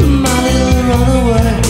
My little runaway.